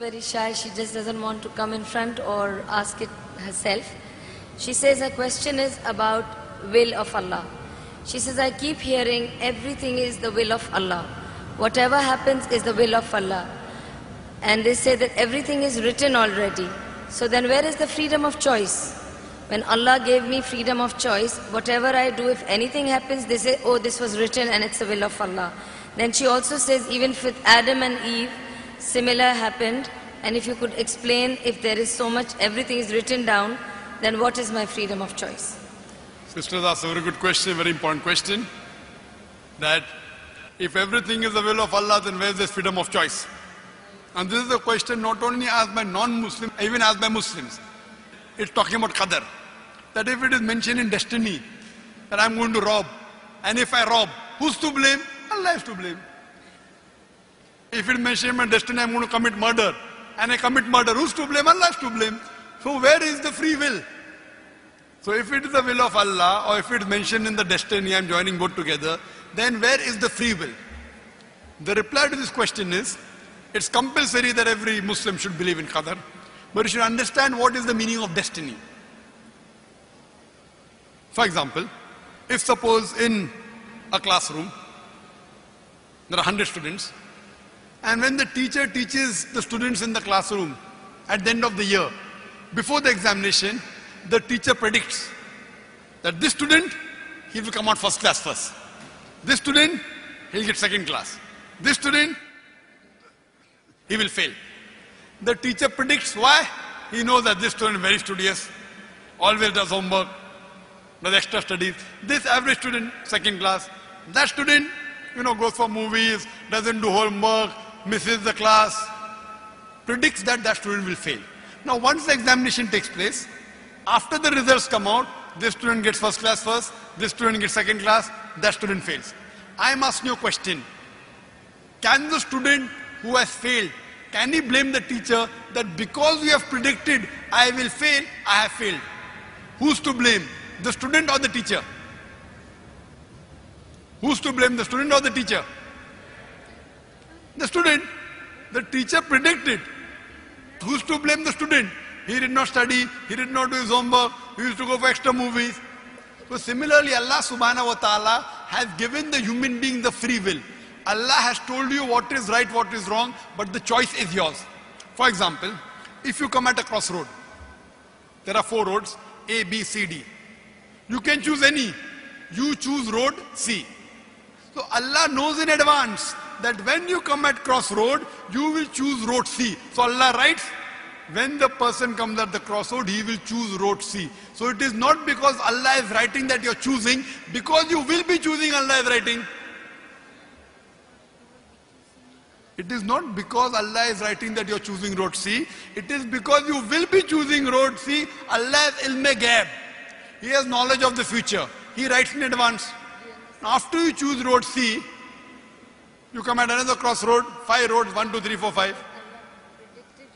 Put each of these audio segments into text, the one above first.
very shy. She just doesn't want to come in front or ask it herself. She says her question is about will of Allah. She says, I keep hearing everything is the will of Allah. Whatever happens is the will of Allah. And they say that everything is written already. So then where is the freedom of choice? When Allah gave me freedom of choice, whatever I do, if anything happens, they say, oh, this was written and it's the will of Allah. Then she also says, even with Adam and Eve, similar happened. And if you could explain if there is so much, everything is written down, then what is my freedom of choice? Sisters asked a very good question, very important question. That if everything is the will of Allah, then where is this freedom of choice? And this is a question not only asked by non-Muslims, even asked by Muslims. It's talking about qadar. That if it is mentioned in destiny, that I'm going to rob, and if I rob, who's to blame? Allah is to blame. If it mentioned in destiny, I'm going to commit murder, and I commit murder, who's to blame? Allah is to blame. So where is the free will? So if it is the will of Allah, or if it is mentioned in the destiny, I'm joining both together, then where is the free will? The reply to this question is, it's compulsory that every Muslim should believe in Qadar, but you should understand what is the meaning of destiny. For example, if suppose in a classroom, there are 100 students, and when the teacher teaches the students in the classroom at the end of the year, before the examination, the teacher predicts that this student, he will come out first class first. This student, he'll get second class. This student, he will fail. The teacher predicts why? He knows that this student is very studious, always does homework, does extra studies. This average student, second class. That student, you know, goes for movies, doesn't do homework, misses the class, predicts that that student will fail. Now, once the examination takes place, after the results come out, this student gets first class first, this student gets second class, that student fails. I am asking you a question. Can the student who has failed, can he blame the teacher that because you have predicted I will fail, I have failed? Who's to blame? The student or the teacher? Who's to blame, the student or the teacher? The student. The teacher predicted. Who's to blame the student? He did not study, he did not do his homework, he used to go for extra movies. So similarly, Allah subhanahu wa ta'ala has given the human being the free will. Allah has told you what is right, what is wrong, but the choice is yours. For example, if you come at a crossroad, there are four roads, A, B, C, D. You can choose any. You choose road C. So Allah knows in advance that when you come at crossroad, you will choose road C. So Allah writes, when the person comes at the crossroad, he will choose road C. So it is not because Allah is writing that you're choosing, because you will be choosing, Allah is writing. It is not because Allah is writing that you're choosing road C. It is because you will be choosing road C. Allah is ilme gab. He has knowledge of the future. He writes in advance. After you choose road C, you come at another crossroad, five roads, one, two, three, four, five.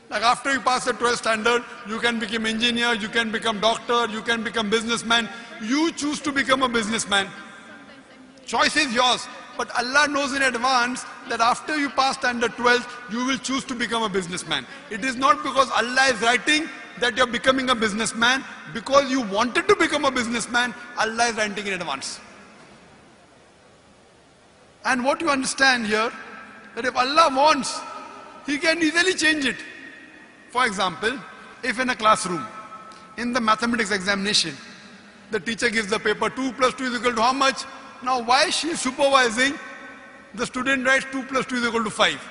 Like after you pass the 12th standard, you can become engineer, you can become doctor, you can become businessman. You choose to become a businessman. Choice is yours. But Allah knows in advance that after you pass standard 12, you will choose to become a businessman. It is not because Allah is writing that you're becoming a businessman. Because you wanted to become a businessman, Allah is writing in advance. And what you understand here, that if Allah wants, He can easily change it. For example, if in a classroom, in the mathematics examination, the teacher gives the paper 2 plus 2 is equal to how much? Now why she is supervising, the student writes 2 plus 2 is equal to 5.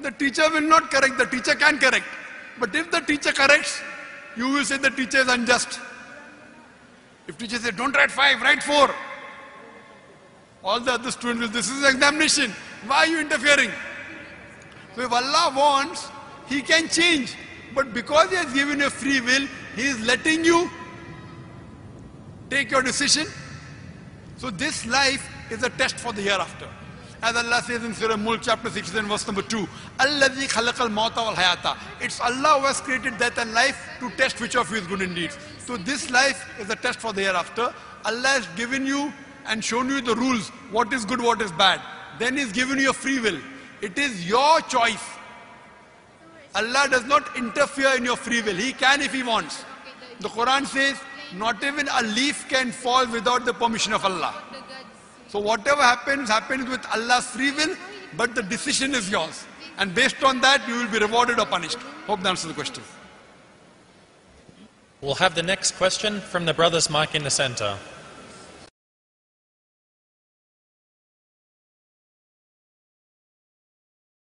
The teacher will not correct, the teacher can correct. But if the teacher corrects, you will say the teacher is unjust. If teacher says, don't write 5, write 4. All the other students will, this is examination. Why are you interfering? So if Allah wants, He can change. But because He has given you free will, He is letting you take your decision. So this life is a test for the hereafter. As Allah says in Surah Mulk chapter 16 verse number 2, Alladhi khalaqal mauta wal hayata. It's Allah who has created death and life to test which of you is good indeed. So this life is a test for the hereafter. Allah has given you and shown you the rules, what is good, what is bad. Then He's given you a free will. It is your choice. Allah does not interfere in your free will. He can if He wants. The Quran says, not even a leaf can fall without the permission of Allah. So whatever happens, happens with Allah's free will, but the decision is yours. And based on that, you will be rewarded or punished. Hope that answers the question. We'll have the next question from the brother's mic in the center.